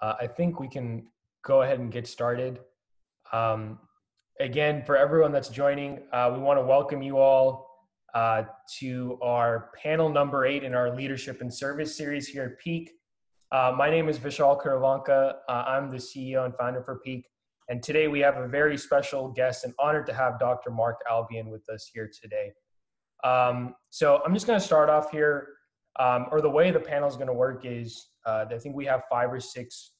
Uh, I think we can go ahead and get started. Um, again, for everyone that's joining, uh, we want to welcome you all uh, to our panel number eight in our Leadership and Service series here at PEAC. Uh, my name is Vishal Karavanka. Uh, I'm the CEO and founder for PEAC. And today we have a very special guest and honored to have Dr. Mark Albion with us here today. Um, so I'm just going to start off here, um, or the way the panel is going to work is uh, I think we have five or six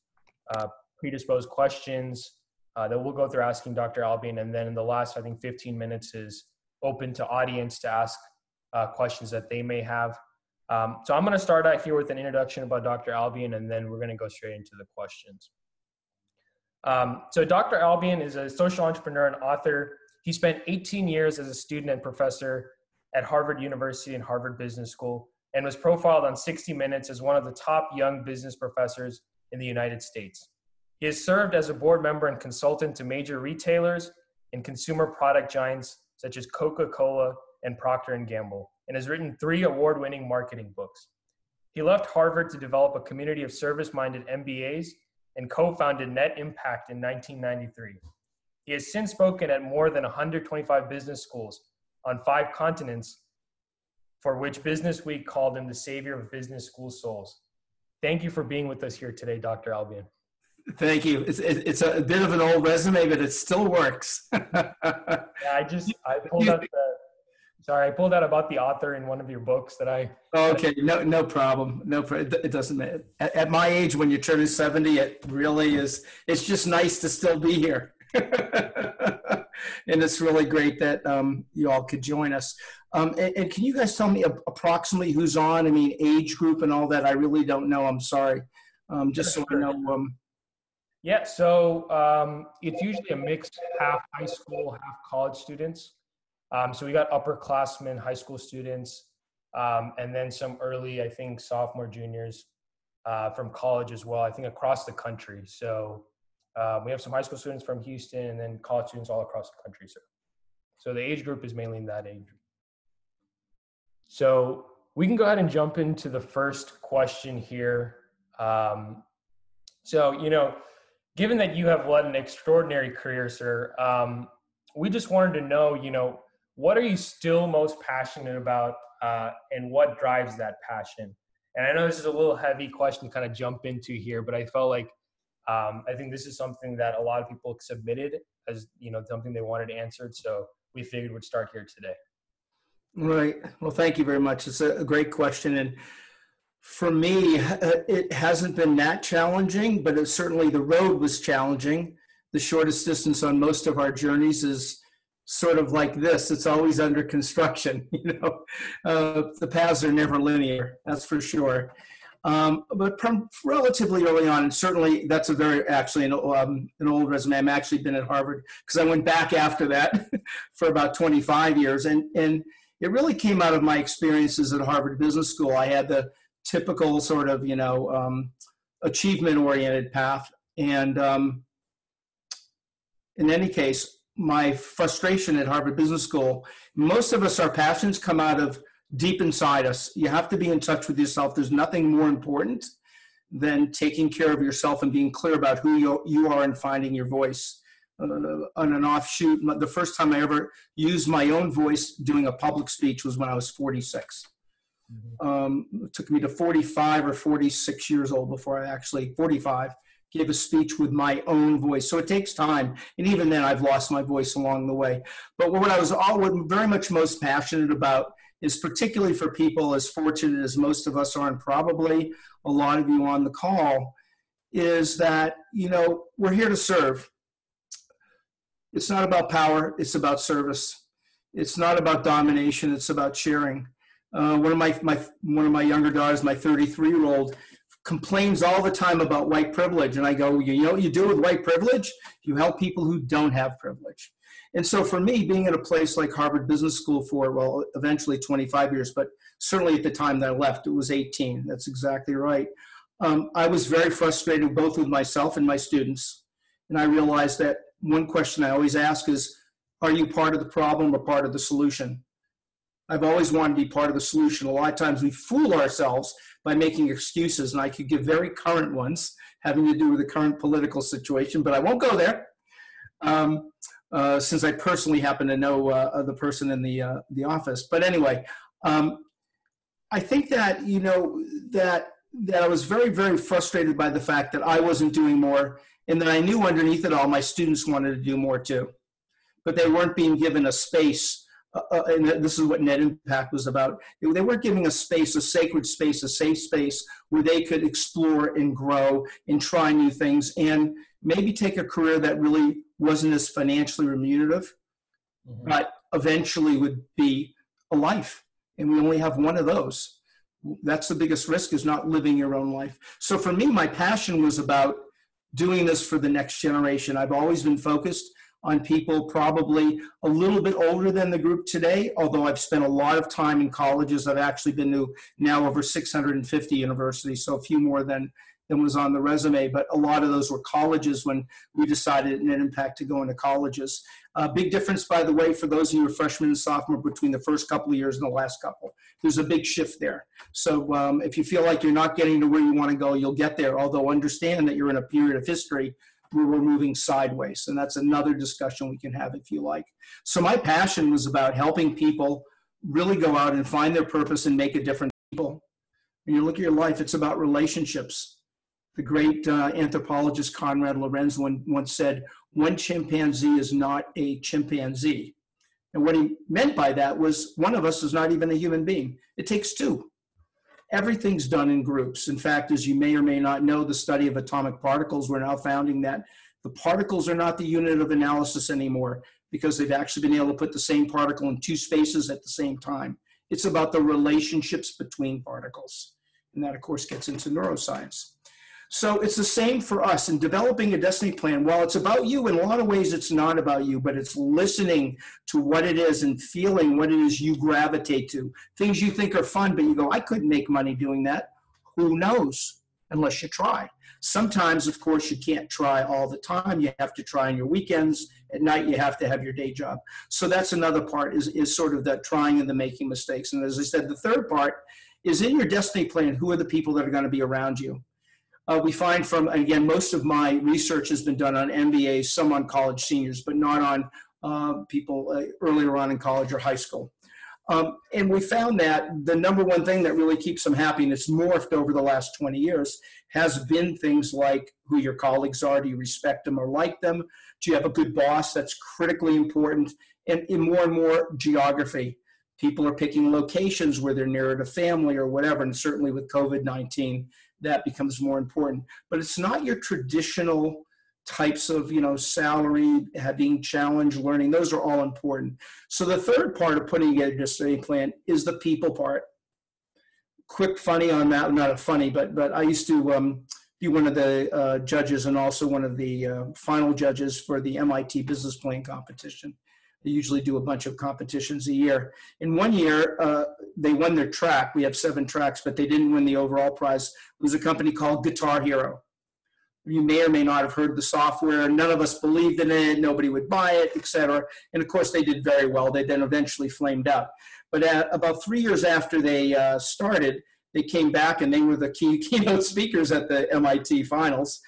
uh, predisposed questions uh, that we'll go through asking Dr. Albion. And then in the last, I think 15 minutes is open to audience to ask uh, questions that they may have. Um, so I'm going to start out here with an introduction about Dr. Albion, and then we're going to go straight into the questions. Um, so Dr. Albion is a social entrepreneur and author. He spent 18 years as a student and professor at Harvard University and Harvard Business School, and was profiled on 60 Minutes as one of the top young business professors in the United States. He has served as a board member and consultant to major retailers and consumer product giants such as Coca-Cola and Procter & Gamble, and has written three award-winning marketing books. He left Harvard to develop a community of service-minded MBAs and co-founded Net Impact in 1993. He has since spoken at more than 125 business schools on five continents, for which Business Week called him the savior of business school souls. Thank you for being with us here today, Dr. Albion. Thank you. It's, it's a bit of an old resume, but it still works. yeah, I just I pulled out the sorry I pulled out about the author in one of your books that I. Okay, no no problem. No, it doesn't matter. At, at my age, when you're turning seventy, it really is. It's just nice to still be here. and it's really great that um, you all could join us. Um, and, and, can you guys tell me approximately who's on? I mean, age group and all that. I really don't know. I'm sorry. Um, just so I know. Um, yeah, so um, it's usually a mix, half high school, half college students. Um, so we got upperclassmen, high school students, and then some early, I think, sophomore, juniors uh, from college as well. I think across the country. So um, we have some high school students from Houston and then college students all across the country. So, so the age group is mainly in that age. Group. So we can go ahead and jump into the first question here. Um, so, you know, given that you have led an extraordinary career, sir, um, we just wanted to know, you know, what are you still most passionate about uh, and what drives that passion? And I know this is a little heavy question to kind of jump into here, but I felt like um, I think this is something that a lot of people submitted as you know something they wanted answered. So we figured we'd start here today. Right. Well, thank you very much. It's a great question, and for me, it hasn't been that challenging, but it, certainly the road was challenging. The shortest distance on most of our journeys is sort of like this. It's always under construction. You know, uh, the paths are never linear. That's for sure. Um, but from relatively early on, and certainly that's a very actually an, um, an old resume. I'm actually been at Harvard because I went back after that for about 25 years, and and it really came out of my experiences at Harvard Business School. I had the typical sort of you know um, achievement oriented path, and um, in any case, my frustration at Harvard Business School. Most of us, our passions come out of deep inside us. You have to be in touch with yourself. There's nothing more important than taking care of yourself and being clear about who you, you are and finding your voice. Uh, on an offshoot, the first time I ever used my own voice doing a public speech was when I was 46. Mm-hmm. Um, it took me to 45 or 46 years old before I actually, 45, gave a speech with my own voice. So it takes time. And even then, I've lost my voice along the way. But what I was all, very much most passionate about is particularly for people as fortunate as most of us are, and probably a lot of you on the call, is that, you know, we're here to serve. It's not about power, it's about service. It's not about domination, it's about sharing. Uh, one of my, my one of my younger daughters, my 33 year old, complains all the time about white privilege, and I go, you know you do with white privilege? You help people who don't have privilege. And so for me, being at a place like Harvard Business School for, well, eventually 25 years, but certainly at the time that I left, it was 18. That's exactly right. Um, I was very frustrated both with myself and my students. And I realized that one question I always ask is, are you part of the problem or part of the solution? I've always wanted to be part of the solution. A lot of times we fool ourselves by making excuses, and I could give very current ones having to do with the current political situation, but I won't go there. Um, uh, since I personally happen to know uh, the person in the uh, the office, but anyway, um, I think that you know that that I was very very frustrated by the fact that I wasn't doing more, and that I knew underneath it all my students wanted to do more too, but they weren't being given a space uh, uh, and this is what net impact was about. They weren't giving a space a sacred space a safe space where they could explore and grow and try new things and maybe take a career that really wasn't as financially remunerative mm-hmm. but eventually would be a life and we only have one of those that's the biggest risk is not living your own life so for me my passion was about doing this for the next generation i've always been focused on people probably a little bit older than the group today, although I've spent a lot of time in colleges. I've actually been to now over 650 universities, so a few more than, than was on the resume, but a lot of those were colleges when we decided Net Impact to go into colleges. Uh, big difference, by the way, for those of you who are freshmen and sophomore between the first couple of years and the last couple. There's a big shift there. So um, if you feel like you're not getting to where you want to go, you'll get there, although understand that you're in a period of history where we're moving sideways. And that's another discussion we can have if you like. So my passion was about helping people really go out and find their purpose and make a difference. People, when you look at your life, it's about relationships. The great uh, anthropologist Konrad Lorenz once said, one chimpanzee is not a chimpanzee. And what he meant by that was one of us is not even a human being. It takes two everything's done in groups. In fact, as you may or may not know, the study of atomic particles, we're now finding that the particles are not the unit of analysis anymore because they've actually been able to put the same particle in two spaces at the same time. It's about the relationships between particles. And that, of course, gets into neuroscience. So it's the same for us in developing a destiny plan. While it's about you, in a lot of ways, it's not about you, but it's listening to what it is and feeling what it is you gravitate to. Things you think are fun, but you go, I couldn't make money doing that. Who knows? Unless you try. Sometimes, of course, you can't try all the time. You have to try on your weekends. At night, you have to have your day job. So that's another part is, is sort of that trying and the making mistakes. And as I said, the third part is in your destiny plan, who are the people that are going to be around you? Uh, we find from, again, most of my research has been done on MBAs, some on college seniors, but not on uh, people uh, earlier on in college or high school. Um, and we found that the number one thing that really keeps them happy, and it's morphed over the last 20 years, has been things like who your colleagues are. Do you respect them or like them? Do you have a good boss? That's critically important. And in more and more geography, people are picking locations where they're nearer to family or whatever. And certainly with COVID 19, that becomes more important. But it's not your traditional types of you know salary being challenged learning. Those are all important. So the third part of putting together a study plan is the people part. Quick funny on that not a funny but but i used to um, be one of the uh, judges and also one of the uh, final judges for the mit business plan competition they usually do a bunch of competitions a year. In one year, uh, they won their track. We have seven tracks, but they didn't win the overall prize. It was a company called Guitar Hero. You may or may not have heard the software. None of us believed in it. Nobody would buy it, etc. And of course, they did very well. They then eventually flamed out. But at, about three years after they uh, started, they came back and they were the key keynote speakers at the MIT finals.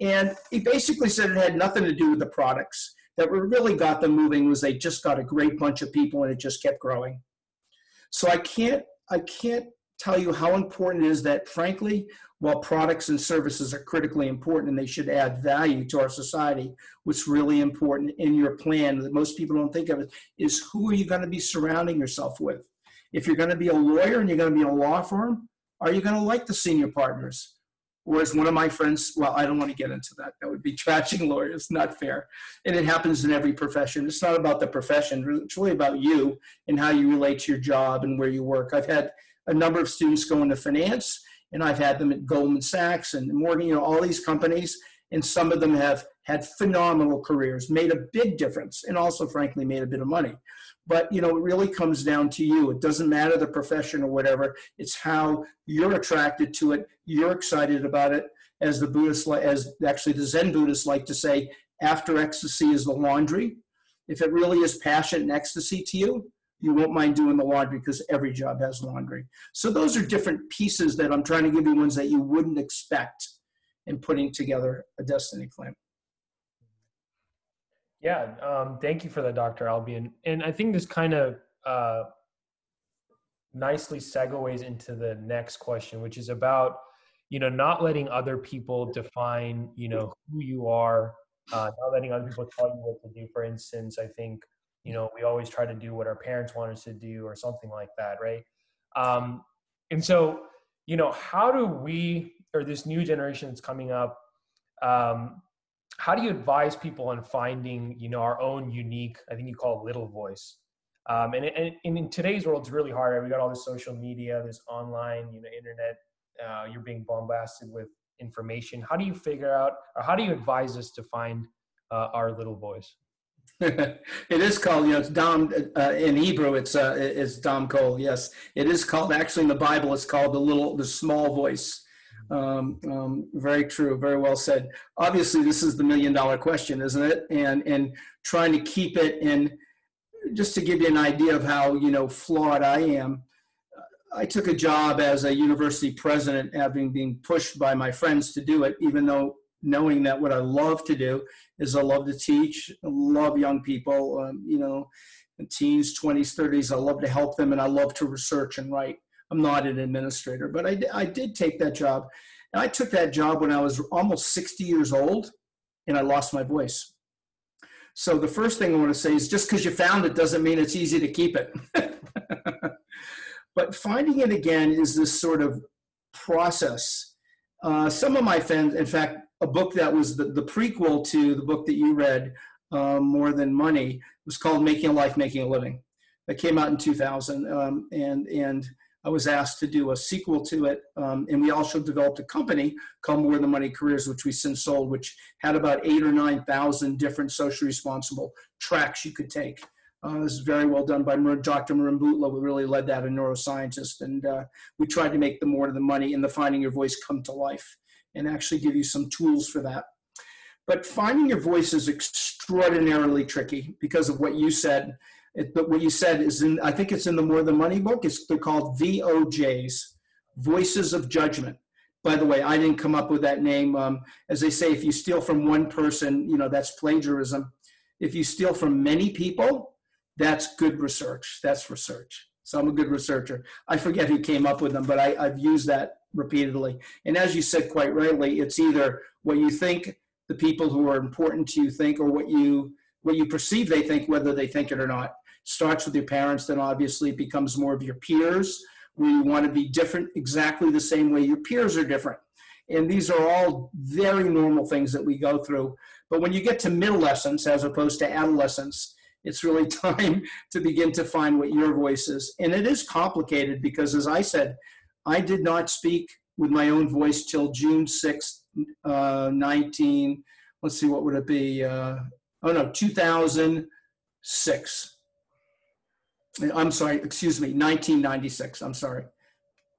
And he basically said it had nothing to do with the products that really got them moving was they just got a great bunch of people and it just kept growing. So I can't I can't tell you how important it is that frankly while products and services are critically important and they should add value to our society what's really important in your plan that most people don't think of it is who are you going to be surrounding yourself with if you're going to be a lawyer and you're going to be in a law firm are you going to like the senior partners Whereas one of my friends, well, I don't want to get into that. That would be trashing lawyers, not fair. And it happens in every profession. It's not about the profession, it's really about you and how you relate to your job and where you work. I've had a number of students go into finance, and I've had them at Goldman Sachs and Morgan, you know, all these companies. And some of them have had phenomenal careers, made a big difference, and also, frankly, made a bit of money. But you know, it really comes down to you. It doesn't matter the profession or whatever. It's how you're attracted to it. You're excited about it. As the Buddhists, as actually the Zen Buddhists like to say, after ecstasy is the laundry. If it really is passion and ecstasy to you, you won't mind doing the laundry because every job has laundry. So those are different pieces that I'm trying to give you ones that you wouldn't expect in putting together a destiny plan. Yeah, um, thank you for that, Dr. Albion. And I think this kind of uh, nicely segues into the next question, which is about you know not letting other people define you know who you are, uh, not letting other people tell you what to do. For instance, I think you know we always try to do what our parents want us to do or something like that, right? Um, and so you know how do we or this new generation that's coming up um, how do you advise people on finding you know our own unique i think you call it little voice um, and, and, and, in today's world it's really hard right? we got all this social media this online you know internet uh, you're being bombarded with information how do you figure out or how do you advise us to find uh, our little voice it is called, you know, it's Dom uh, in Hebrew. It's uh, it's Dom Cole. Yes, it is called. Actually, in the Bible, it's called the little, the small voice. Um, um, very true. Very well said. Obviously, this is the million dollar question, isn't it? And and trying to keep it in. Just to give you an idea of how you know flawed I am, I took a job as a university president, having been pushed by my friends to do it, even though knowing that what I love to do is I love to teach, I love young people, um, you know, teens, 20s, 30s. I love to help them and I love to research and write. I'm not an administrator, but I, I did take that job. And I took that job when I was almost 60 years old and I lost my voice. So the first thing I want to say is just because you found it doesn't mean it's easy to keep it. but finding it again is this sort of process. Uh, some of my friends, in fact, a book that was the, the prequel to the book that you read, um, More Than Money, was called Making a Life, Making a Living. That came out in 2000. Um, and, and I was asked to do a sequel to it. Um, and we also developed a company called More Than Money Careers, which we since sold, which had about eight or 9,000 different socially responsible tracks you could take. Uh, this is very well done by Dr. Marin Bootla, who really led that, a neuroscientist. And uh, we tried to make the more than money and the finding your voice come to life and actually give you some tools for that. But finding your voice is extraordinarily tricky because of what you said it, but what you said is in, I think it's in the More Than Money book. It's they're called VOJs, Voices of Judgment. By the way, I didn't come up with that name. Um, as they say, if you steal from one person, you know that's plagiarism. If you steal from many people, that's good research. That's research. So I'm a good researcher. I forget who came up with them, but I, I've used that repeatedly. And as you said quite rightly, it's either what you think the people who are important to you think, or what you what you perceive they think, whether they think it or not starts with your parents, then obviously it becomes more of your peers, We want to be different exactly the same way your peers are different. And these are all very normal things that we go through. But when you get to adolescence as opposed to adolescence, it's really time to begin to find what your voice is. And it is complicated because, as I said, I did not speak with my own voice till June 6th, uh, 19. Let's see, what would it be? Uh, oh no, 2006. I'm sorry, excuse me, 1996. I'm sorry.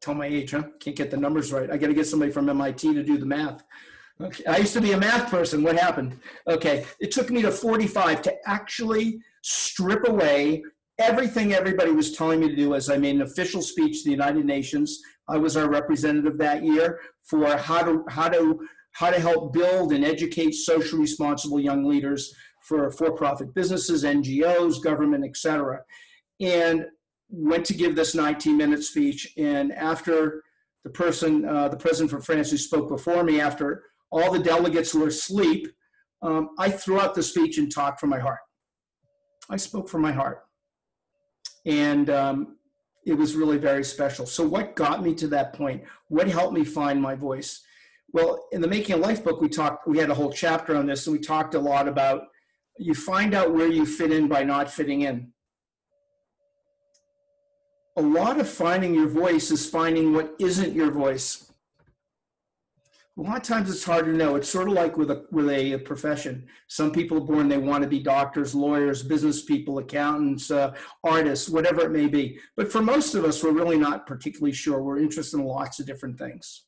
Tell my age, huh? Can't get the numbers right. I got to get somebody from MIT to do the math. Okay. I used to be a math person. What happened? Okay. It took me to 45 to actually strip away everything everybody was telling me to do as I made an official speech to the United Nations. I was our representative that year for how to how to how to help build and educate socially responsible young leaders for for-profit businesses, NGOs, government, etc and went to give this 19 minute speech. And after the person, uh, the president from France who spoke before me, after all the delegates were asleep, um, I threw out the speech and talked from my heart. I spoke from my heart. And um, it was really very special. So, what got me to that point? What helped me find my voice? Well, in the Making a Life book, we talked, we had a whole chapter on this, and we talked a lot about you find out where you fit in by not fitting in a lot of finding your voice is finding what isn't your voice. A lot of times it's hard to know. It's sort of like with a with a profession. Some people are born they want to be doctors, lawyers, business people, accountants, uh, artists, whatever it may be. But for most of us, we're really not particularly sure. We're interested in lots of different things.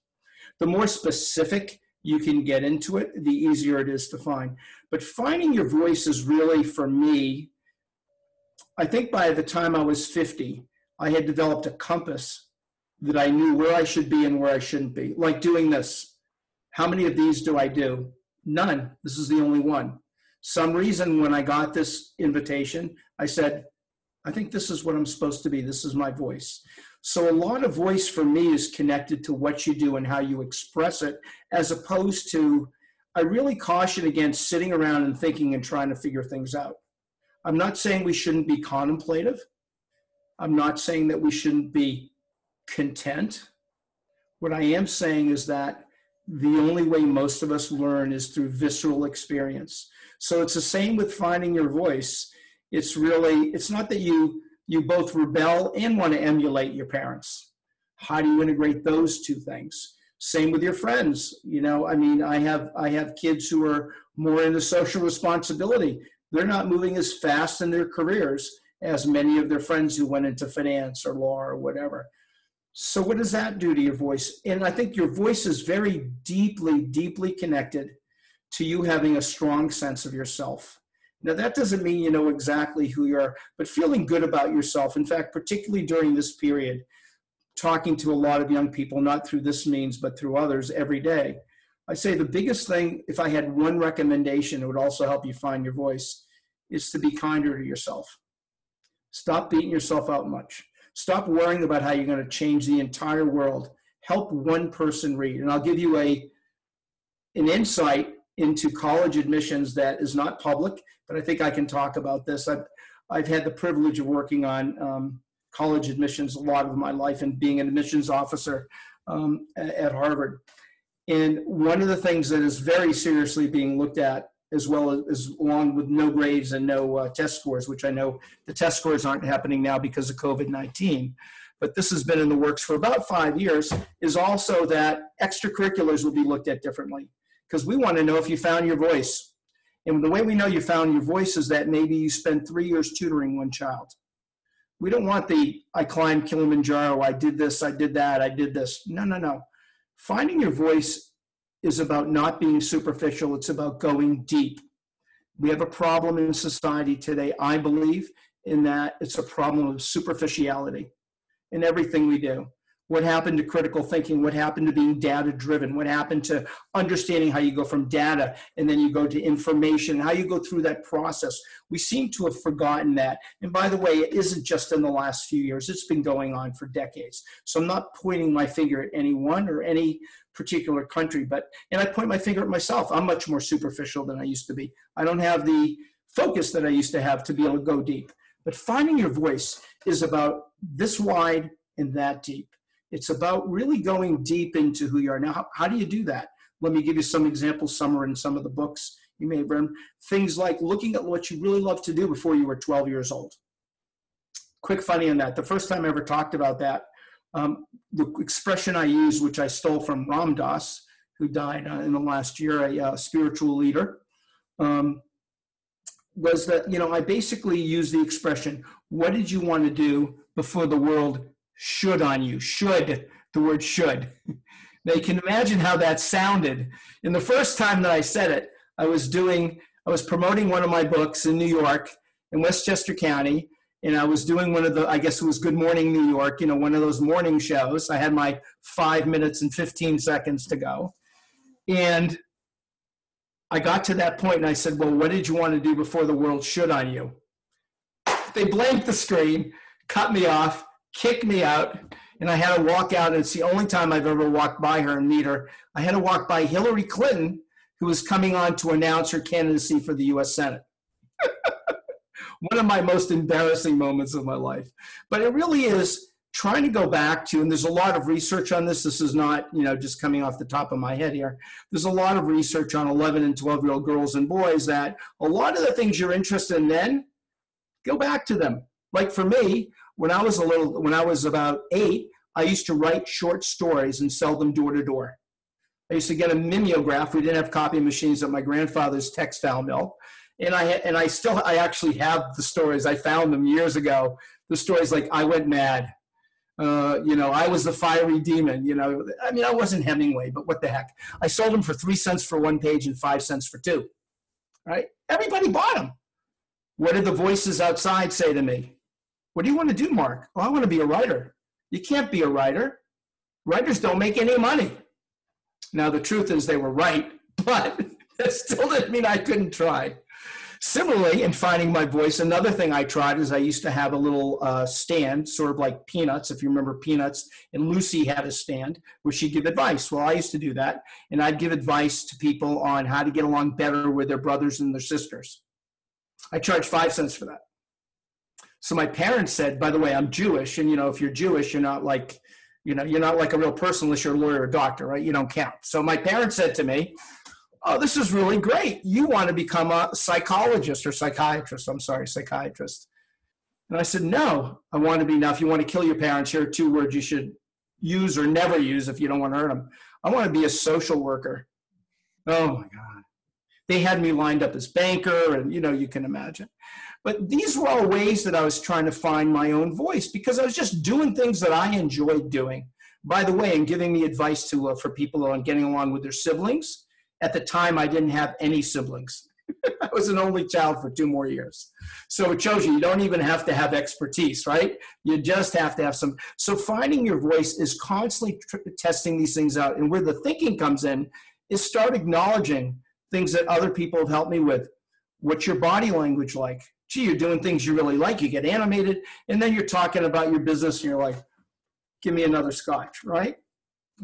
The more specific you can get into it, the easier it is to find. But finding your voice is really, for me, I think by the time I was 50, I had developed a compass that I knew where I should be and where I shouldn't be. Like doing this. How many of these do I do? None. This is the only one. Some reason when I got this invitation, I said, I think this is what I'm supposed to be. This is my voice. So a lot of voice for me is connected to what you do and how you express it, as opposed to, I really caution against sitting around and thinking and trying to figure things out. I'm not saying we shouldn't be contemplative. I'm not saying that we shouldn't be content. What I am saying is that the only way most of us learn is through visceral experience. So it's the same with finding your voice. It's really, it's not that you you both rebel and want to emulate your parents. How do you integrate those two things? Same with your friends. You know, I mean, I have I have kids who are more into social responsibility. They're not moving as fast in their careers as many of their friends who went into finance or law or whatever. So, what does that do to your voice? And I think your voice is very deeply, deeply connected to you having a strong sense of yourself. Now, that doesn't mean you know exactly who you are, but feeling good about yourself. In fact, particularly during this period, talking to a lot of young people, not through this means, but through others every day, I say the biggest thing, if I had one recommendation, it would also help you find your voice, is to be kinder to yourself. Stop beating yourself out much. Stop worrying about how you're going to change the entire world. Help one person read. And I'll give you a an insight into college admissions that is not public, but I think I can talk about this. I've, I've had the privilege of working on um, college admissions a lot of my life and being an admissions officer um, at Harvard. And one of the things that is very seriously being looked at, as well as, as along with no grades and no uh, test scores, which I know the test scores aren't happening now because of COVID 19, but this has been in the works for about five years, is also that extracurriculars will be looked at differently because we want to know if you found your voice. And the way we know you found your voice is that maybe you spent three years tutoring one child. We don't want the I climbed Kilimanjaro, I did this, I did that, I did this. No, no, no. Finding your voice is about not being superficial, it's about going deep. We have a problem in society today, I believe, in that it's a problem of superficiality in everything we do what happened to critical thinking what happened to being data driven what happened to understanding how you go from data and then you go to information how you go through that process. We seem to have forgotten that. And by the way it isn't just in the last few years. It's been going on for decades. So i'm not pointing my finger at anyone or any particular country but and i point my finger at myself. I'm much more superficial than i used to be. I don't have the focus that i used to have to be able to go deep. But finding your voice is about this wide and that deep it's about really going deep into who you are. Now, how, how do you do that? Let me give you some examples. Some are in some of the books you may have read. Things like looking at what you really love to do before you were 12 years old. Quick funny on that. The first time I ever talked about that, um, the expression I used, which I stole from Ram Dass, who died uh, in the last year, a uh, spiritual leader, um, was that, you know, I basically used the expression, what did you want to do before the world should on you. Should, the word should. now you can imagine how that sounded. And the first time that I said it, I was doing, I was promoting one of my books in New York, in Westchester County, and I was doing one of the, I guess it was Good Morning New York, you know, one of those morning shows. I had my five minutes and 15 seconds to go. And I got to that point and I said, Well, what did you want to do before the world should on you? They blanked the screen, cut me off, kicked me out, and I had to walk out. And it's the only time I've ever walked by her and meet her. I had to walk by Hillary Clinton, who was coming on to announce her candidacy for the U.S. Senate. One of my most embarrassing moments of my life. But it really is trying to go back to, and there's a lot of research on this. This is not, you know, just coming off the top of my head here. There's a lot of research on 11 and 12 year old girls and boys that a lot of the things you're interested in then, go back to them. Like for me, when I was a little, when I was about eight, I used to write short stories and sell them door to door. I used to get a mimeograph. We didn't have copy machines at my grandfather's textile mill, and I and I still I actually have the stories. I found them years ago. The stories like I went mad. Uh, you know, I was the fiery demon. You know, I mean, I wasn't Hemingway, but what the heck? I sold them for three cents for one page and five cents for two. Right? Everybody bought them. What did the voices outside say to me? What do you want to do, Mark? Well, I want to be a writer. You can't be a writer. Writers don't make any money. Now, the truth is they were right, but that still didn't mean I couldn't try. Similarly, in finding my voice, another thing I tried is I used to have a little uh, stand, sort of like Peanuts, if you remember Peanuts, and Lucy had a stand where she'd give advice. Well, I used to do that, and I'd give advice to people on how to get along better with their brothers and their sisters. I charged five cents for that. So my parents said, by the way, I'm Jewish, and you know, if you're Jewish, you're not like, you know, you're not like a real person unless you're a lawyer or doctor, right? You don't count. So my parents said to me, oh, this is really great. You want to become a psychologist or psychiatrist. I'm sorry, psychiatrist. And I said, no, I want to be. Now, if you want to kill your parents, here are two words you should use or never use if you don't want to hurt them. I want to be a social worker. Oh my God. They had me lined up as banker, and you know, you can imagine. But these were all ways that I was trying to find my own voice because I was just doing things that I enjoyed doing. By the way, and giving me advice to uh, for people on getting along with their siblings at the time, I didn't have any siblings. I was an only child for two more years. So it shows you, you don't even have to have expertise, right? You just have to have some. So finding your voice is constantly tr- testing these things out. And where the thinking comes in is start acknowledging things that other people have helped me with. What's your body language like? Gee, you're doing things you really like. You get animated. And then you're talking about your business and you're like, give me another scotch, right?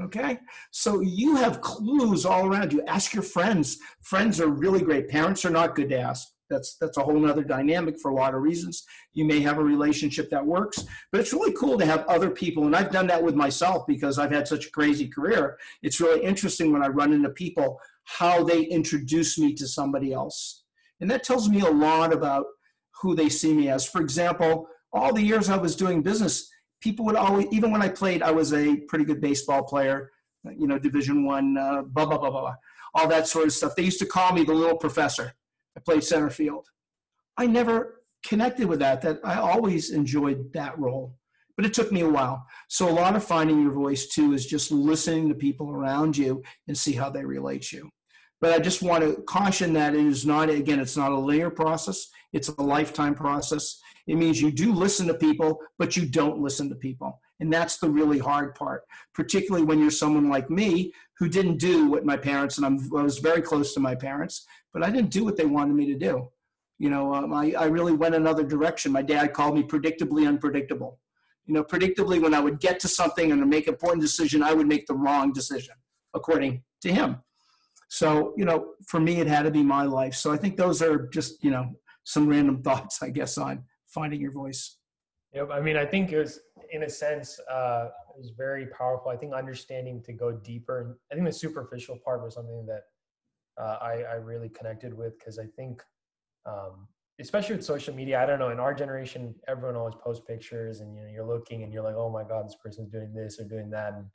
Okay. So you have clues all around you. Ask your friends. Friends are really great. Parents are not good to ask. That's that's a whole other dynamic for a lot of reasons. You may have a relationship that works, but it's really cool to have other people. And I've done that with myself because I've had such a crazy career. It's really interesting when I run into people how they introduce me to somebody else. And that tells me a lot about who they see me as. For example, all the years I was doing business, people would always, even when I played, I was a pretty good baseball player, you know, Division One, uh, blah blah blah blah, all that sort of stuff. They used to call me the little professor. I played center field. I never connected with that. That I always enjoyed that role, but it took me a while. So a lot of finding your voice too is just listening to people around you and see how they relate you. But I just want to caution that it is not, again, it's not a linear process. It's a lifetime process. It means you do listen to people, but you don't listen to people. And that's the really hard part, particularly when you're someone like me who didn't do what my parents, and I'm, i was very close to my parents, but I didn't do what they wanted me to do. You know, um, I, I really went another direction. My dad called me predictably unpredictable. You know, predictably, when I would get to something and make an important decision, I would make the wrong decision, according to him. So, you know, for me, it had to be my life. So I think those are just, you know, some random thoughts, I guess, on finding your voice. Yep. I mean, I think it was, in a sense, uh, it was very powerful. I think understanding to go deeper, and I think the superficial part was something that uh, I, I really connected with because I think, um, especially with social media, I don't know, in our generation, everyone always posts pictures, and you know, you're looking and you're like, oh my god, this person's doing this or doing that, and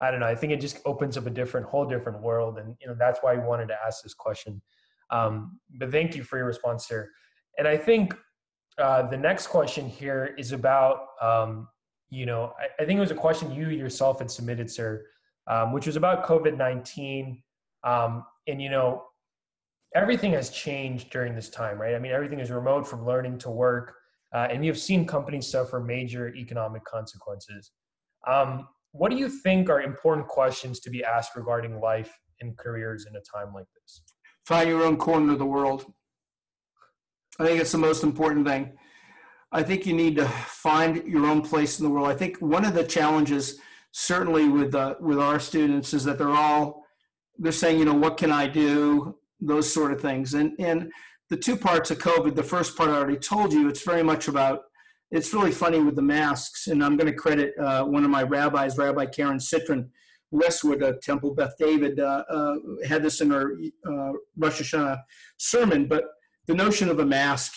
I don't know. I think it just opens up a different, whole different world, and you know, that's why we wanted to ask this question. Um, but thank you for your response here. And I think uh, the next question here is about, um, you know, I, I, think it was a question you yourself had submitted, sir, um, which was about COVID 19. Um, and, you know, everything has changed during this time, right? I mean, everything is remote from learning to work. Uh, and you've seen companies suffer major economic consequences. Um, what do you think are important questions to be asked regarding life and careers in a time like this? Find your own corner of the world. I think it's the most important thing. I think you need to find your own place in the world. I think one of the challenges, certainly with uh, with our students, is that they're all they're saying, you know, what can I do? Those sort of things. And and the two parts of COVID. The first part I already told you. It's very much about. It's really funny with the masks, and I'm going to credit uh, one of my rabbis, Rabbi Karen Citron, Westwood uh, Temple Beth David, had this in her Rosh Hashanah sermon, but the notion of a mask.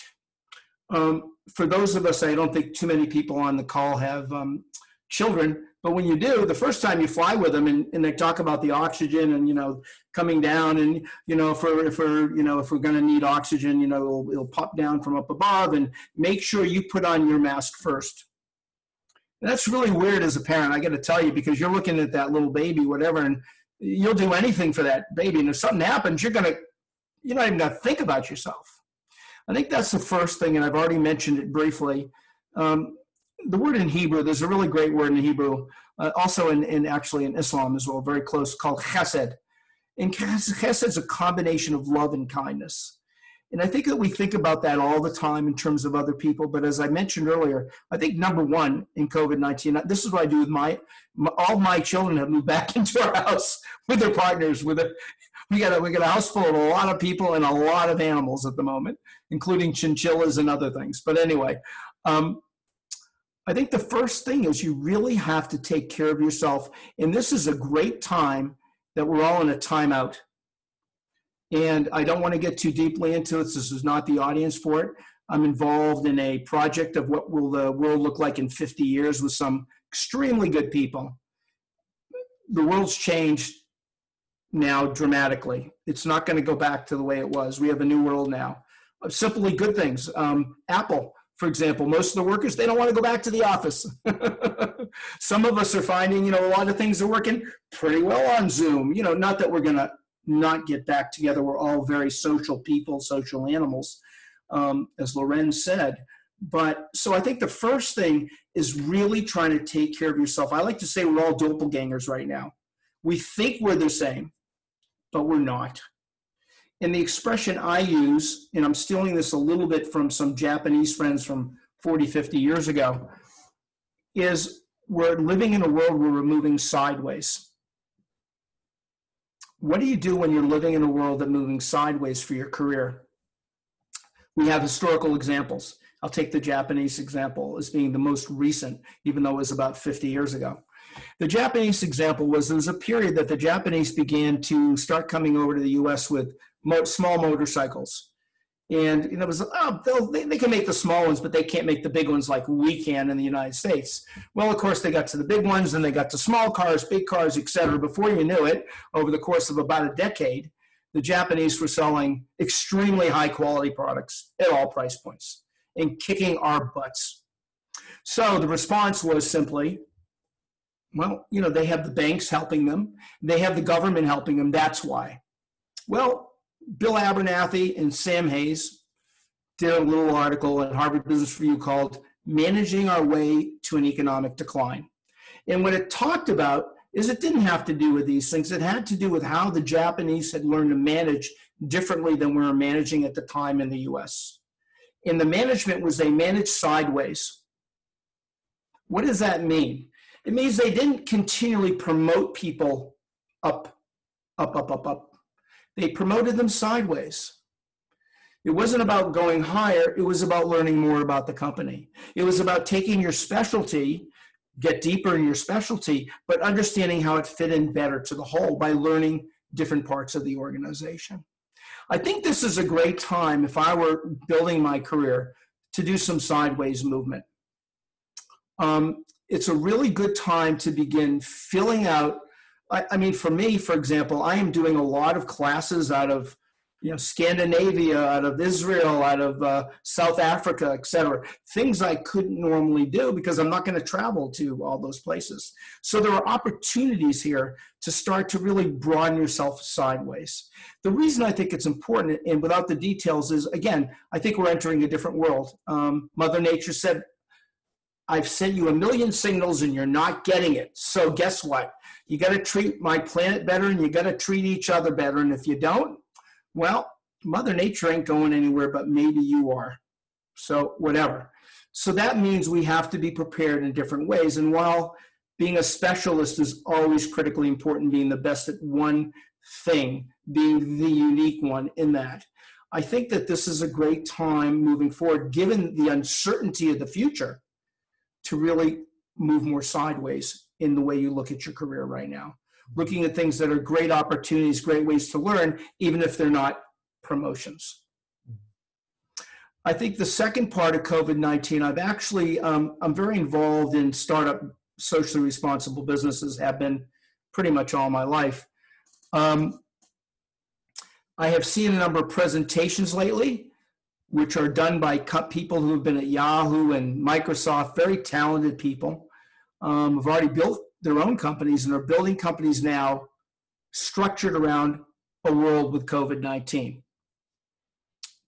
Um, for those of us, I don't think too many people on the call have um, children, but when you do, the first time you fly with them and, and they talk about the oxygen and, you know, coming down and, you know, if we're, if we're you know, if we're going to need oxygen, you know, it'll, it'll pop down from up above and make sure you put on your mask first. That's really weird as a parent, I got to tell you, because you're looking at that little baby, whatever, and you'll do anything for that baby. And if something happens, you're going to, you're not even going to think about yourself. I think that's the first thing, and I've already mentioned it briefly. Um, the word in Hebrew, there's a really great word in Hebrew, uh, also in, in actually in Islam as well, very close, called chesed. And chesed is a combination of love and kindness. And I think that we think about that all the time in terms of other people. But as I mentioned earlier, I think number one in COVID 19, this is what I do with my, my, all my children have moved back into our house with their partners. With a, we got a, we got a house full of a lot of people and a lot of animals at the moment, including chinchillas and other things. But anyway, um, I think the first thing is you really have to take care of yourself. And this is a great time that we're all in a timeout. And I don't want to get too deeply into it. This is not the audience for it. I'm involved in a project of what will the world look like in 50 years with some extremely good people. The world's changed now dramatically. It's not going to go back to the way it was. We have a new world now. Simply good things. Um, Apple for example, most of the workers, they don't want to go back to the office. Some of us are finding, you know, a lot of things are working pretty well on Zoom. You know, not that we're going to not get back together. We're all very social people, social animals, um, as Loren said. But so I think the first thing is really trying to take care of yourself. I like to say we're all doppelgangers right now. We think we're the same, but we're not. And the expression I use, and I'm stealing this a little bit from some Japanese friends from 40, 50 years ago, is we're living in a world where we're moving sideways. What do you do when you're living in a world that's moving sideways for your career? We have historical examples. I'll take the Japanese example as being the most recent, even though it was about 50 years ago. The Japanese example was there was a period that the Japanese began to start coming over to the US with mo- small motorcycles. And you know, it was oh, they, they can make the small ones, but they can't make the big ones like we can in the United States. Well, of course, they got to the big ones, and they got to small cars, big cars, etc. Before you knew it, over the course of about a decade, the Japanese were selling extremely high quality products at all price points and kicking our butts. So the response was simply, well, you know, they have the banks helping them, they have the government helping them. That's why. Well, Bill Abernathy and Sam Hayes did a little article in Harvard Business Review called Managing Our Way to an Economic Decline. And what it talked about is it didn't have to do with these things. It had to do with how the Japanese had learned to manage differently than we were managing at the time in the US. And the management was they managed sideways. What does that mean? It means they didn't continually promote people up, up, up, up, up. They promoted them sideways. It wasn't about going higher, it was about learning more about the company. It was about taking your specialty, get deeper in your specialty, but understanding how it fit in better to the whole by learning different parts of the organization. I think this is a great time, if I were building my career, to do some sideways movement. Um, it's a really good time to begin filling out I, I mean, for me, for example, I am doing a lot of classes out of you know Scandinavia, out of Israel, out of uh, South Africa, etc. Things I couldn't normally do because I'm not going to travel to all those places. So there are opportunities here to start to really broaden yourself sideways. The reason I think it's important, and without the details, is again, I think we're entering a different world. Um, Mother Nature said, "I've sent you a million signals, and you're not getting it. So guess what? You got to treat my planet better and you got to treat each other better. And if you don't, well, Mother Nature ain't going anywhere, but maybe you are. So, whatever. So, that means we have to be prepared in different ways. And while being a specialist is always critically important, being the best at one thing, being the unique one in that, I think that this is a great time moving forward, given the uncertainty of the future, to really move more sideways in the way you look at your career right now. Looking at things that are great opportunities, great ways to learn, even if they're not promotions. I think the second part of COVID 19, I've actually, um, I'm very involved in startup socially responsible businesses, have been pretty much all my life. Um, I have seen a number of presentations lately, which are done by people who have been at Yahoo and Microsoft, very talented people um, have already built their own companies and are building companies now structured around a world with COVID 19.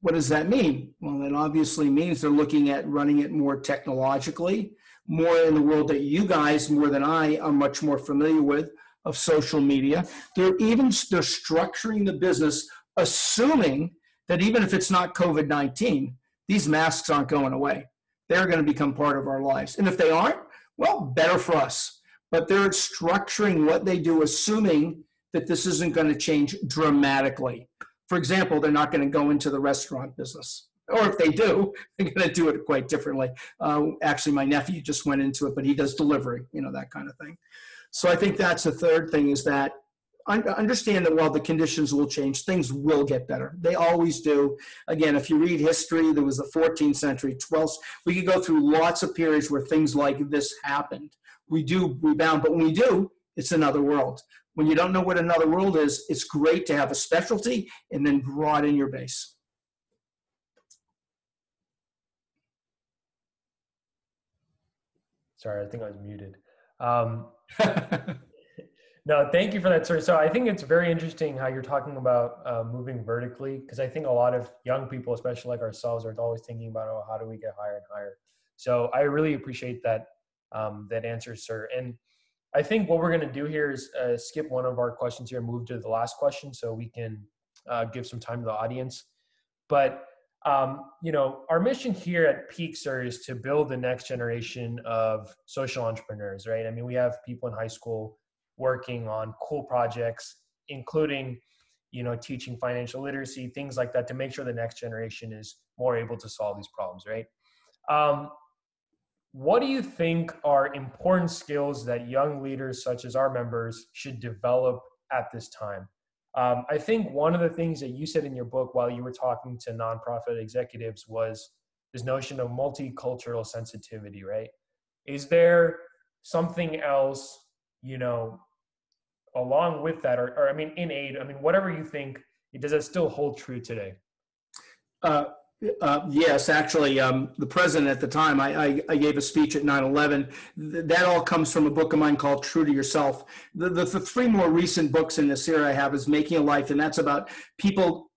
what does that mean? Well, it obviously means they're looking at running it more technologically, more in the world that you guys, more than I, are much more familiar with of social media. They're even they're structuring the business assuming that even if it's not COVID 19, these masks aren't going away. They're going to become part of our lives. And if they aren't, well, better for us. But they're structuring what they do, assuming that this isn't going to change dramatically. For example, they're not going to go into the restaurant business. Or if they do, they're going to do it quite differently. Uh, actually, my nephew just went into it, but he does delivery, you know, that kind of thing. So I think that's the third thing is that understand that while the conditions will change, things will get better. They always do. Again, if you read history, there was the 14th century, 12th. We could go through lots of periods where things like this happened. We do rebound, but when we do, it's another world. When you don't know what another world is, it's great to have a specialty and then broaden your base. Sorry, I think I was muted. Um, no, thank you for that, sir. So I think it's very interesting how you're talking about uh, moving vertically, because I think a lot of young people, especially like ourselves, are always thinking about, oh, how do we get higher and higher? So I really appreciate that um, that answer, sir. And I think what we're going to do here is uh, skip one of our questions here, move to the last question, so we can uh, give some time to the audience. But um, you know, our mission here at PEAC, sir, is to build the next generation of social entrepreneurs, right? I mean, we have people in high school working on cool projects, including, you know, teaching financial literacy, things like that, to make sure the next generation is more able to solve these problems, right? Um, what do you think are important skills that young leaders, such as our members, should develop at this time? Um, I think one of the things that you said in your book while you were talking to nonprofit executives was this notion of multicultural sensitivity, right? Is there something else you know, along with that, or, or I mean, in aid, I mean, whatever you think, does that still hold true today? Uh, uh, yes, actually, um, the president at the time, I, I, I gave a speech at 9 11. That all comes from a book of mine called True to Yourself. The, the, the, three more recent books in this area I have is Making a Life, and that's about people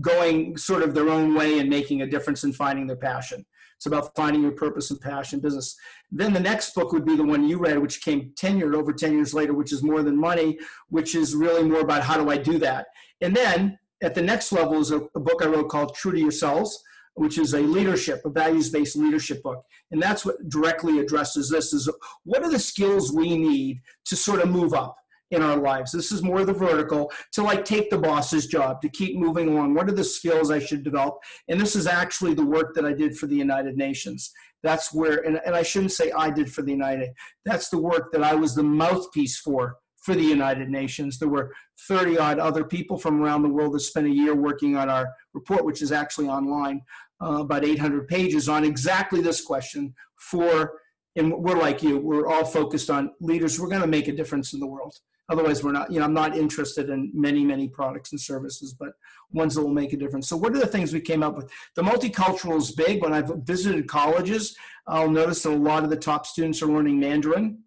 going sort of their own way and making a difference and finding their passion. It's about finding your purpose and passion business. Then the next book would be the one you read, which came 10 years, over 10 years later, which is More Than Money, which is really more about how do I do that. And then at the next level is a, a book I wrote called True to Yourselves, which is a leadership, a values-based leadership book. And that's what directly addresses this is what are the skills we need to sort of move up? In our lives. This is more the vertical to like take the boss's job, to keep moving along. What are the skills I should develop? And this is actually the work that I did for the United Nations. That's where, and, and I shouldn't say I did for the United, that's the work that I was the mouthpiece for for the United Nations. There were 30 odd other people from around the world that spent a year working on our report, which is actually online, uh, about 800 pages on exactly this question for, and we're like you, we're all focused on leaders. We're going to make a difference in the world. Otherwise, we're not, you know, I'm not interested in many, many products and services, but ones that will make a difference. So what are the things we came up with? The multicultural is big. When I've visited colleges, I'll notice that a lot of the top students are learning Mandarin.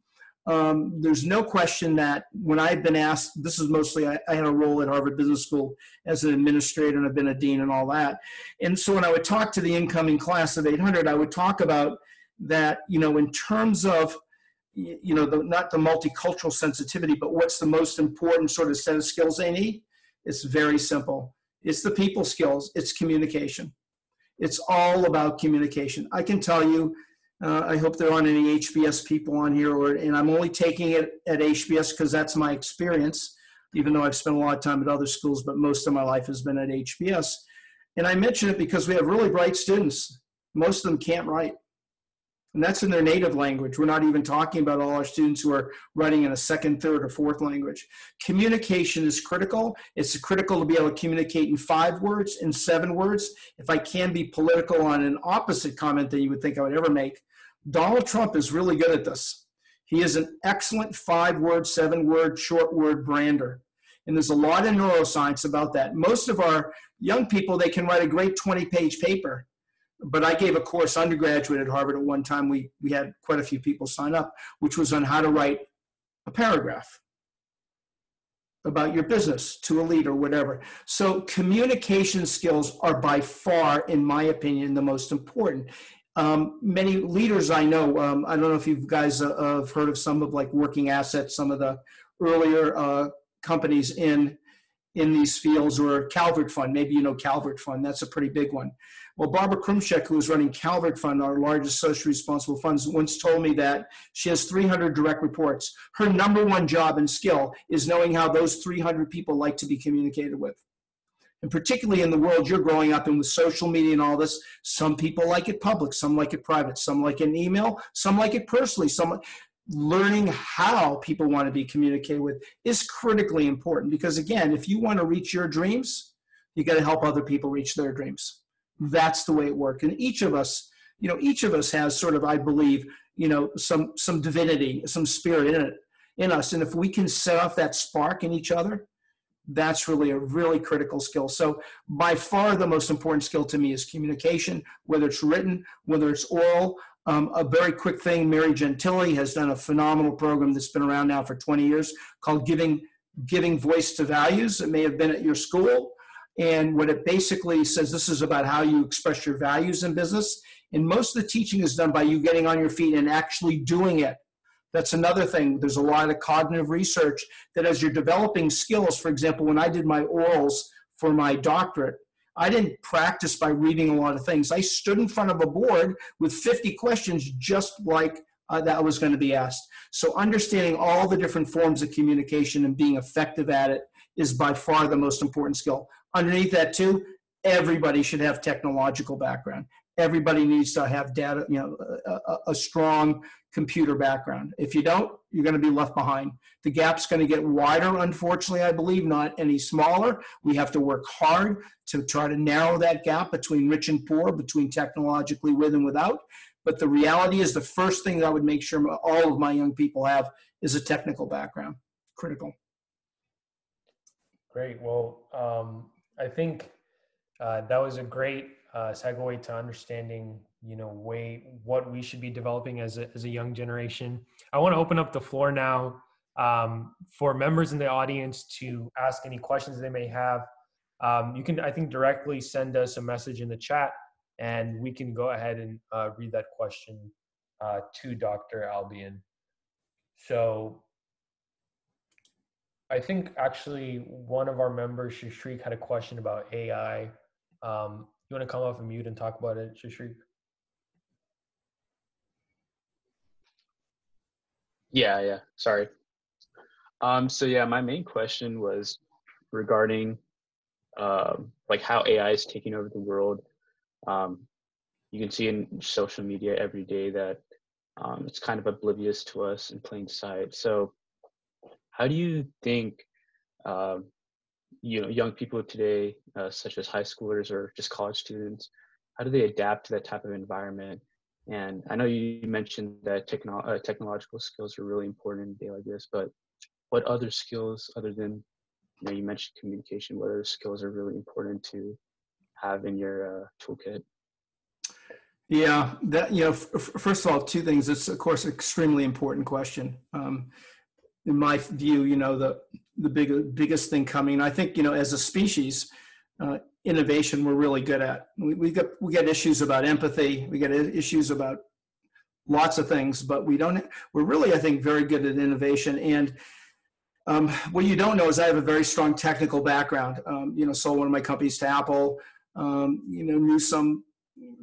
Um, there's no question that when I've been asked, this is mostly, I, I, had a role at Harvard Business School as an administrator and I've been a dean and all that. And so when I would talk to the incoming class of 800, I would talk about that, you know, in terms of you know, the, not the multicultural sensitivity, but what's the most important sort of set of skills they need? It's very simple. It's the people skills. It's communication. It's all about communication. I can tell you, uh, I hope there aren't any HBS people on here, or, and I'm only taking it at HBS because that's my experience, even though I've spent a lot of time at other schools, but most of my life has been at HBS. And I mention it because we have really bright students. Most of them can't write and that's in their native language. We're not even talking about all our students who are writing in a second, third, or fourth language. Communication is critical. It's critical to be able to communicate in five words, in seven words. If I can be political on an opposite comment that you would think I would ever make, Donald Trump is really good at this. He is an excellent five word, seven word, short word brander. And there's a lot of neuroscience about that. Most of our young people, they can write a great 20 page paper but I gave a course undergraduate at Harvard at one time. We, we had quite a few people sign up, which was on how to write a paragraph. about your business to a lead or whatever. So communication skills are by far, in my opinion, the most important. Um, many leaders I know, um, I don't know if you guys uh, have heard of some of like Working Assets, some of the earlier uh, companies in in these fields, or Calvert Fund. Maybe you know Calvert Fund. That's a pretty big one. Well, Barbara Krumsiek, who is running Calvert Fund, our largest socially responsible funds, once told me that she has 300 direct reports. Her number one job and skill is knowing how those 300 people like to be communicated with. And particularly in the world you're growing up in with social media and all this, some people like it public, some like it private, some like an email, some like it personally, some learning how people want to be communicated with is critically important because again, if you want to reach your dreams, you got to help other people reach their dreams that's the way it worked. And each of us you know each of us has sort of i believe you know some some divinity some spirit in it in us. And if we can set off that spark in each other that's really a really critical skill. So by far the most important skill to me is communication whether it's written whether it's oral. Um, a very quick thing mary gentile has done a phenomenal program that's been around now for 20 years called giving giving voice to values. It may have been at your school and what it basically says, this is about how you express your values in business. And most of the teaching is done by you getting on your feet and actually doing it. That's another thing. There's a lot of cognitive research that as you're developing skills, for example, when I did my orals for my doctorate, I didn't practice by reading a lot of things. I stood in front of a board with 50 questions just like uh, that was going to be asked. So understanding all the different forms of communication and being effective at it is by far the most important skill. Underneath that too, everybody should have technological background. Everybody needs to have data, you know, a, a strong computer background. If you don't, you're going to be left behind. The gap's going to get wider, unfortunately, I believe, not any smaller. We have to work hard to try to narrow that gap between rich and poor, between technologically with and without. But the reality is, the first thing that I would make sure all of my young people have is a technical background. Critical. Great. Well, um, I think uh, that was a great uh, segue to understanding, you know, way what we should be developing as a, as a young generation. I want to open up the floor now um, for members in the audience to ask any questions they may have. Um, you can, I think, directly send us a message in the chat, and we can go ahead and uh, read that question uh, to Dr. Albion. So I think actually one of our members, Shashrik, had a question about AI. Um, you want to come off and mute and talk about it, Shashrik? Yeah, yeah. Sorry. Um, so yeah, my main question was regarding um, like how AI is taking over the world. Um, you can see in social media every day that um, it's kind of oblivious to us in plain sight. So how do you think, uh, you know, young people today, uh, such as high schoolers or just college students, how do they adapt to that type of environment? And I know you mentioned that techno- uh, technological skills are really important in a day like this, but what other skills other than, you know, you mentioned communication, what other skills are really important to have in your uh, toolkit? Yeah, that you know, f- first of all, two things. It's of course extremely important question. Um, in my view, you know, the the big, biggest thing coming. I think, you know, as a species, uh, innovation we're really good at. We, we get we get issues about empathy. We get issues about lots of things, but we don't. We're really, I think, very good at innovation. And um, what you don't know is I have a very strong technical background. Um, you know, sold one of my companies to Apple. Um, you know, knew some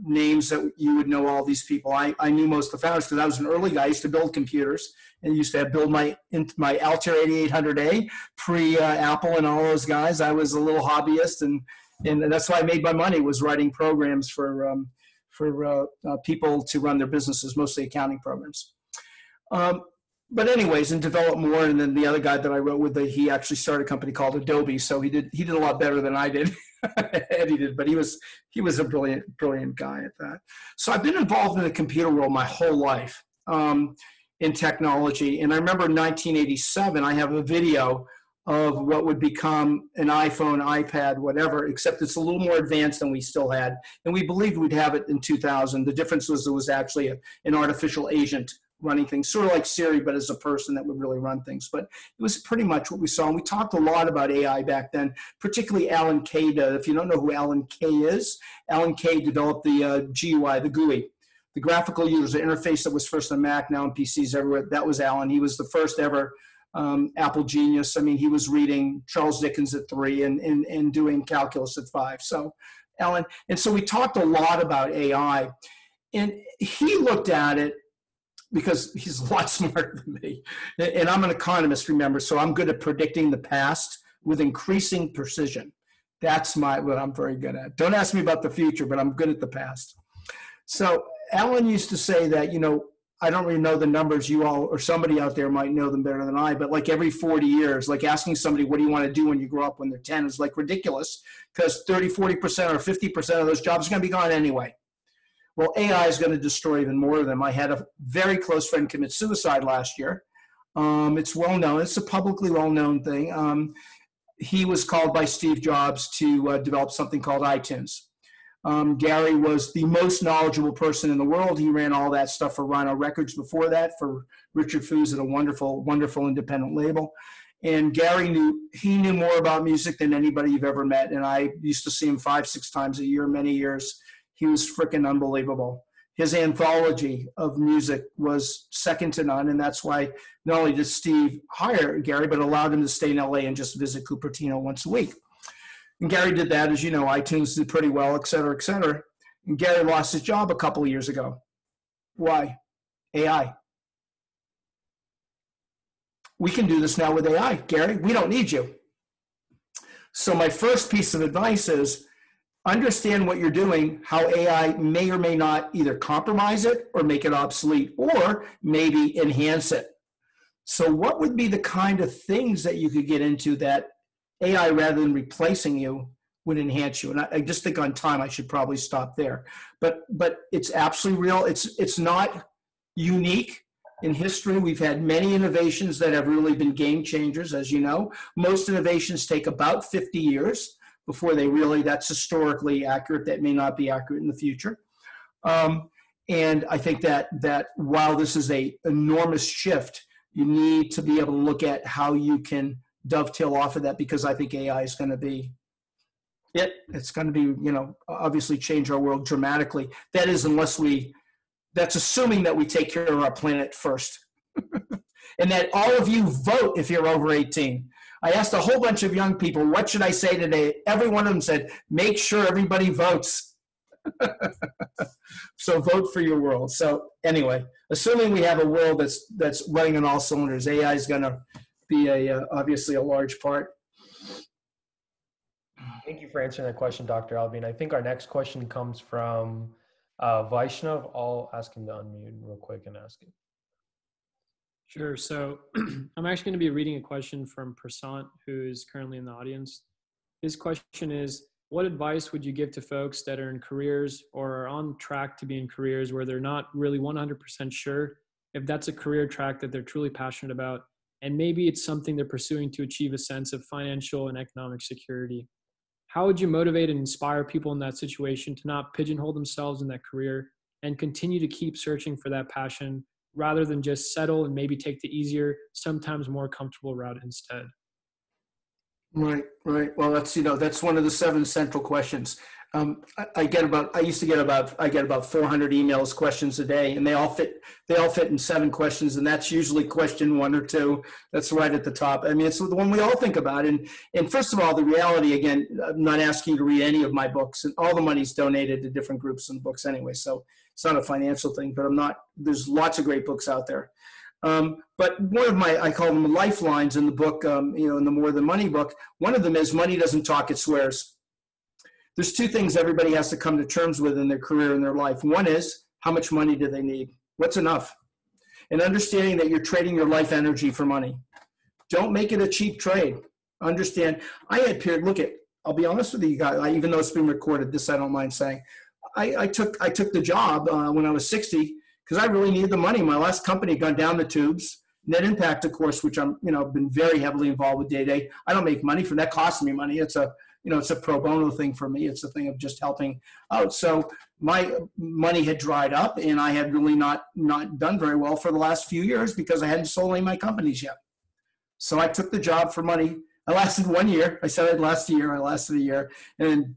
names that you would know all these people. I, I knew most of the founders because I was an early guy. I used to build computers and used to have build my my Altair 8800A pre uh, Apple and all those guys. I was a little hobbyist and and that's why I made my money was writing programs for um, for uh, uh, people to run their businesses, mostly accounting programs. Um, but anyways, and develop more. And then the other guy that I wrote with, the, he actually started a company called Adobe. So he did he did a lot better than I did. Eddie did, but he was he was a brilliant brilliant guy at that. So I've been involved in the computer world my whole life um, in technology. And I remember in 1987, I have a video of what would become an iPhone, iPad, whatever, except it's a little more advanced than we still had. And we believed we'd have it in 2000. The difference was it was actually a, an artificial agent running things, sort of like Siri, but as a person that would really run things. But it was pretty much what we saw. And we talked a lot about AI back then, particularly Alan Kay. If you don't know who Alan Kay is, Alan Kay developed the uh, GUI, the GUI, the graphical user interface that was first on Mac, now on PCs everywhere. That was Alan. He was the first ever um, Apple genius. I mean, he was reading Charles Dickens at three and, and, and doing calculus at five. So, Alan, and so we talked a lot about AI. And he looked at it because he's a lot smarter than me. And I'm an economist, remember, so I'm good at predicting the past with increasing precision. That's my what I'm very good at. Don't ask me about the future, but I'm good at the past. So Alan used to say that, you know, I don't really know the numbers you all or somebody out there might know them better than I, but like every 40 years, like asking somebody, what do you want to do when you grow up when they're 10 is like ridiculous because 30, 40% or 50% of those jobs are going to be gone anyway. Well, AI is going to destroy even more of them. I had a very close friend commit suicide last year. Um, it's well known. It's a publicly well known thing. Um, he was called by Steve Jobs to uh, develop something called iTunes. Um, Gary was the most knowledgeable person in the world. He ran all that stuff for Rhino Records before that, for Richard Foos at a wonderful, wonderful independent label. And Gary knew he knew more about music than anybody you've ever met. And I used to see him five, six times a year, many years. He was freaking unbelievable. His anthology of music was second to none, and that's why not only did Steve hire Gary, but allowed him to stay in LA and just visit Cupertino once a week. And Gary did that, as you know, iTunes did pretty well, et cetera, et cetera. And Gary lost his job a couple of years ago. Why? AI. We can do this now with AI, Gary. We don't need you. So, my first piece of advice is understand what you're doing, how AI may or may not either compromise it or make it obsolete or maybe enhance it. So, what would be the kind of things that you could get into that AI, rather than replacing you, would enhance you? And I, I just think on time I should probably stop there. But but it's absolutely real. It's it's not unique in history. We've had many innovations that have really been game changers, as you know. Most innovations take about 50 years before they really, that's historically accurate. That may not be accurate in the future. Um, and I think that that while this is a enormous shift, you need to be able to look at how you can dovetail off of that because I think AI is going to be it. It's going to be you know obviously change our world dramatically. That is unless we. That's assuming that we take care of our planet first, and that all of you vote if you're over 18. I asked a whole bunch of young people, what should I say today? Every one of them said, make sure everybody votes. so vote for your world. So anyway, assuming we have a world that's that's running on all cylinders, AI is going to be a uh, obviously a large part. Thank you for answering that question, Dr. Albion. I think our next question comes from uh, Vaishnav. I'll ask him to unmute real quick and ask it. Sure. So I'm actually going to be reading a question from Prasant, who is currently in the audience. His question is What advice would you give to folks that are in careers or are on track to be in careers where they're not really 100% sure if that's a career track that they're truly passionate about? And maybe it's something they're pursuing to achieve a sense of financial and economic security. How would you motivate and inspire people in that situation to not pigeonhole themselves in that career and continue to keep searching for that passion rather than just settle and maybe take the easier, sometimes more comfortable route instead. Right, right. Well, that's you know that's one of the seven central questions. Um, I, I, get about I used to get about I get about 400 emails questions a day, and they all fit they all fit in seven questions, and that's usually question one or two. That's right at the top. I mean, it's the one we all think about. And and first of all, the reality again, I'm not asking you to read any of my books, and all the money's donated to different groups and books anyway. So it's not a financial thing, but I'm not. There's lots of great books out there. Um, but one of my, I call them lifelines in the book, um, you know, in the More Than Money book, one of them is money doesn't talk, it swears. There's two things everybody has to come to terms with in their career and their life. One is how much money do they need? What's enough? And understanding that you're trading your life energy for money. Don't make it a cheap trade. Understand, I had period, look at, I'll be honest with you guys, even though it's been recorded, this I don't mind saying. I, I took I took the job uh, when I was 60 because I really needed the money. My last company had gone down the tubes. Net impact, of course, which I'm you know been very heavily involved with day to day. I don't make money from that. Costs me money. It's a you know, it's a pro bono thing for me. It's a thing of just helping out. So my money had dried up and I had really not, not done very well for the last few years because I hadn't sold any of my companies yet. So I took the job for money. I lasted one year. I said I'd last a year. I lasted a year and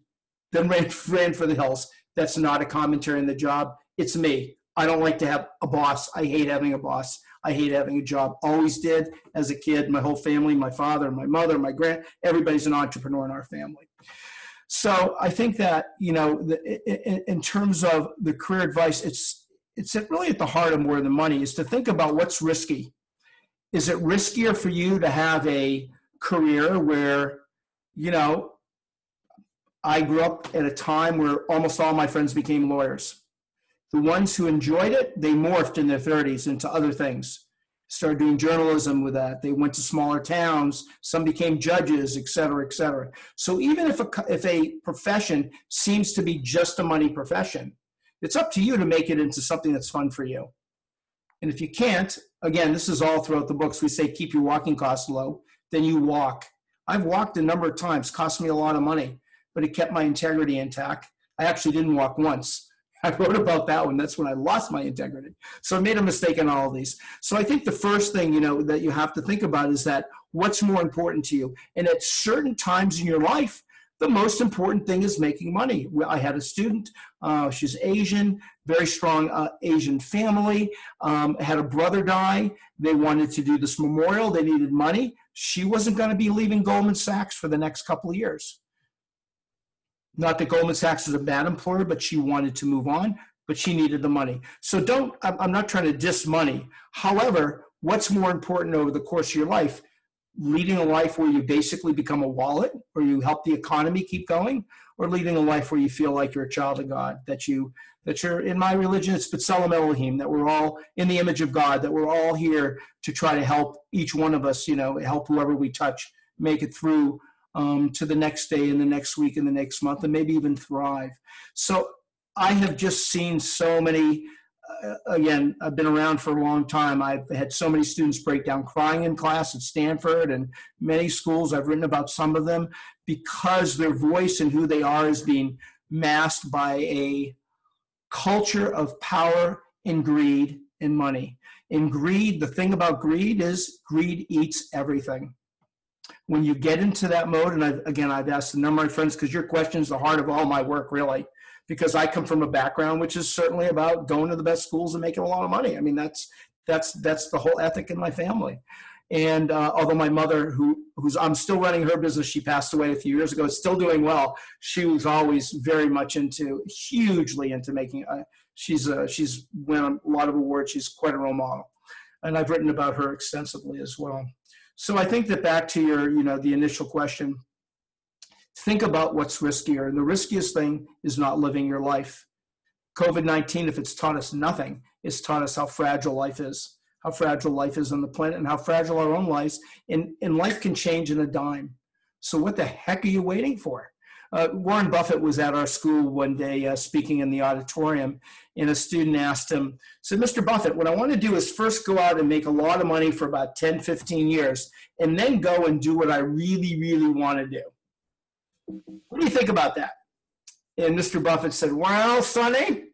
then ran, ran for the hills. That's not a commentary on the job. It's me. I don't like to have a boss. I hate having a boss. I hate having a job. Always did as a kid. My whole family, my father, my mother, my grand, everybody's an entrepreneur in our family. So I think that you know, in terms of the career advice, it's it's really at the heart of more than money. Is to think about what's risky. Is it riskier for you to have a career where, you know, I grew up at a time where almost all my friends became lawyers. The ones who enjoyed it, they morphed in their 30s into other things. Started doing journalism with that. They went to smaller towns. Some became judges, et cetera, et cetera. So even if a, if a profession seems to be just a money profession, it's up to you to make it into something that's fun for you. And if you can't, again, this is all throughout the books. We say keep your walking costs low, then you walk. I've walked a number of times, cost me a lot of money, but it kept my integrity intact. I actually didn't walk once. I wrote about that one. That's when I lost my integrity. So I made a mistake in all of these. So I think the first thing, you know, that you have to think about is that what's more important to you? And at certain times in your life, the most important thing is making money. I had a student, uh, she's Asian, very strong uh, Asian family, um, had a brother die. They wanted to do this memorial, they needed money. She wasn't going to be leaving Goldman Sachs for the next couple of years. Not that Goldman Sachs is a bad employer, but she wanted to move on, but she needed the money. So don't, I'm not trying to diss money. However, what's more important over the course of your life? Leading a life where you basically become a wallet, or you help the economy keep going, or leading a life where you feel like you're a child of God, that you that you're in my religion, it's B'Tselem Elohim, that we're all in the image of God, that we're all here to try to help each one of us, you know, help whoever we touch make it through um, to the next day and the next week and the next month and maybe even thrive. So I have just seen so many. Uh, again, I've been around for a long time. I've had so many students break down crying in class at Stanford and many schools. I've written about some of them because their voice and who they are is being masked by a culture of power and greed and money. In greed, the thing about greed is greed eats everything when you get into that mode, and I've, again, I've asked a number of friends because your question is the heart of all my work, really, because I come from a background which is certainly about going to the best schools and making a lot of money. I mean, that's that's that's the whole ethic in my family. And uh, although my mother, who who's I'm still running her business, she passed away a few years ago, is still doing well. She was always very much into, hugely into making. Uh, she's uh, she's won a lot of awards. She's quite a role model, and I've written about her extensively as well. So I think that back to your, you know, the initial question, think about what's riskier. And the riskiest thing is not living your life. COVID 19, if it's taught us nothing, it's taught us how fragile life is, how fragile life is on the planet, and how fragile our own lives. And, and life can change in a dime. So, what the heck are you waiting for? Uh, Warren Buffett was at our school one day uh, speaking in the auditorium, and a student asked him, So, Mr. Buffett, what I want to do is first go out and make a lot of money for about 10, 15 years, and then go and do what I really, really want to do. What do you think about that? And Mr. Buffett said, Well, Sonny,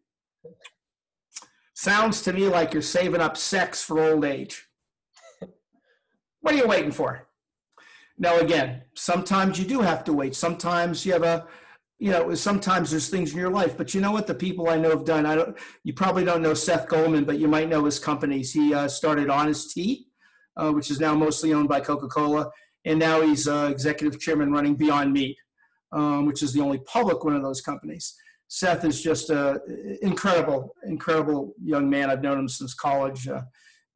sounds to me like you're saving up sex for old age. What are you waiting for? Now, again, sometimes you do have to wait. Sometimes you have a, you know, sometimes there's things in your life. But you know what? The people I know have done. I don't. You probably don't know Seth Goldman, but you might know his companies. He uh, started Honest Tea, uh, which is now mostly owned by Coca-Cola, and now he's uh, executive chairman running Beyond Meat, um, which is the only public one of those companies. Seth is just an incredible, incredible young man. I've known him since college.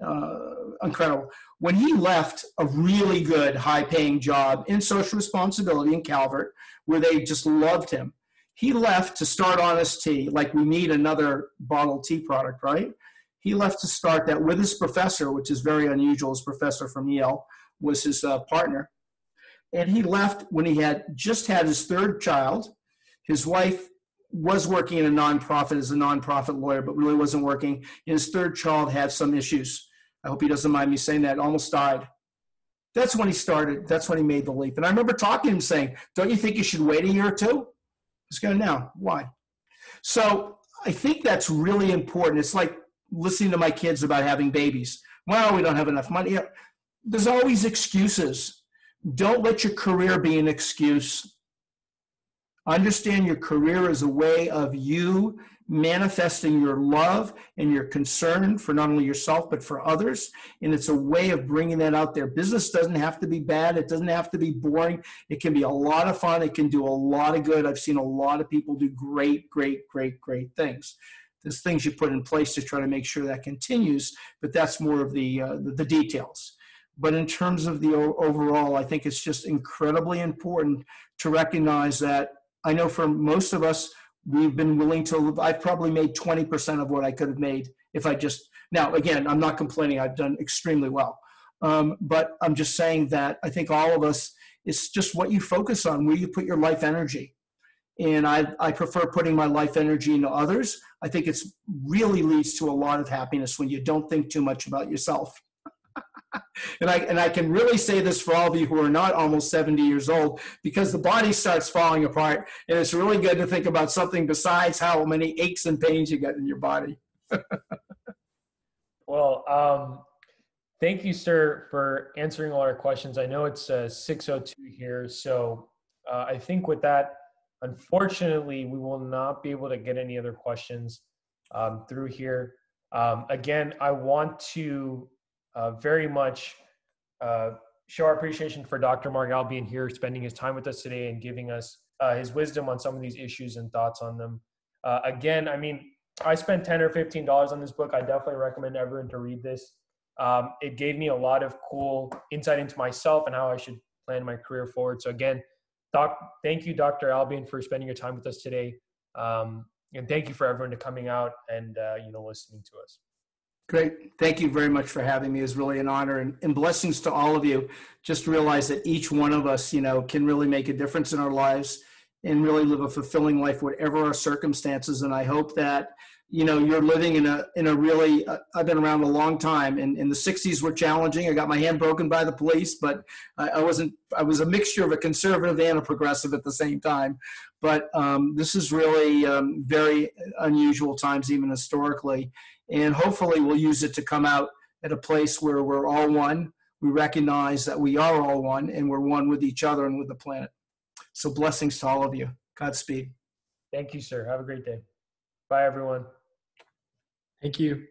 Uh, incredible. When he left a really good, high paying job in social responsibility in Calvert, where they just loved him, he left to start Honest Tea. Like we need another bottled tea product, right? He left to start that with his professor, which is very unusual. His professor from Yale was his uh, partner. And he left when he had just had his third child. His wife was working in a nonprofit as a nonprofit lawyer, but really wasn't working. And his third child had some issues. I hope he doesn't mind me saying that. Almost died. That's when he started. That's when he made the leap. And I remember talking to him saying, "Don't you think you should wait a year or two? He's going, "No. Why?" So I think that's really important. It's like listening to my kids about having babies. Well, we don't have enough money. There's always excuses. Don't let your career be an excuse. Understand your career as a way of you manifesting your love and your concern for not only yourself but for others. And it's a way of bringing that out there. Business doesn't have to be bad. It doesn't have to be boring. It can be a lot of fun. It can do a lot of good. I've seen a lot of people do great great great great things. There's things you put in place to try to make sure that continues but that's more of the uh, the, the details. But in terms of the overall i think it's just incredibly important to recognize that i know for most of us we've been willing to i've probably made 20% of what i could have made if i just now again i'm not complaining i've done extremely well. Um, but i'm just saying that i think all of us it's just what you focus on where you put your life energy. And I, I prefer putting my life energy into others. I think it's really leads to a lot of happiness when you don't think too much about yourself and I and I can really say this for all of you who are not almost 70 years old, because the body starts falling apart, and it's really good to think about something besides how many aches and pains you get in your body. well, um, thank you, sir, for answering all our questions. I know it's uh, 6:02 here, so uh, I think with that, unfortunately, we will not be able to get any other questions um, through here. Um, again, I want to uh, very much uh, show our appreciation for Dr. Mark Albion here, spending his time with us today, and giving us uh, his wisdom on some of these issues and thoughts on them. Uh, again, I mean, I spent ten or fifteen dollars on this book. I definitely recommend everyone to read this. Um, it gave me a lot of cool insight into myself and how I should plan my career forward. So again, doc, thank you, Dr. Albion, for spending your time with us today. Um, and thank you for everyone to coming out and uh, you know listening to us. Great. Thank you very much for having me. It's really an honor and, and, blessings to all of you. Just realize that each one of us, you know, can really make a difference in our lives and really live a fulfilling life, whatever our circumstances. And I hope that, you know, you're living in a, in a really, uh, I've been around a long time and in the 60s were challenging. I got my hand broken by the police, but I, I wasn't, I was a mixture of a conservative and a progressive at the same time. But um, this is really um, very unusual times, even historically and hopefully we'll use it to come out at a place where we're all one. We recognize that we are all one and we're one with each other and with the planet. So blessings to all of you. Godspeed. Thank you, sir. Have a great day. Bye, everyone. Thank you.